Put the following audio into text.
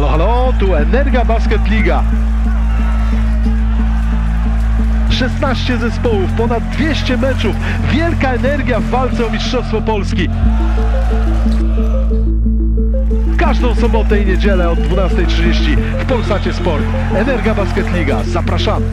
Halo, halo, tu Energa Basket Liga. 16 zespołów, ponad 200 meczów, wielka energia w walce o Mistrzostwo Polski. Każdą sobotę i niedzielę od 12.30 w Polsacie Sport. Energa Basket Liga. Zapraszamy.